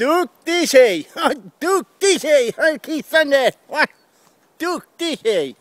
Duke DJ! Duke DJ! Keith Sunday. What? Duke DJ!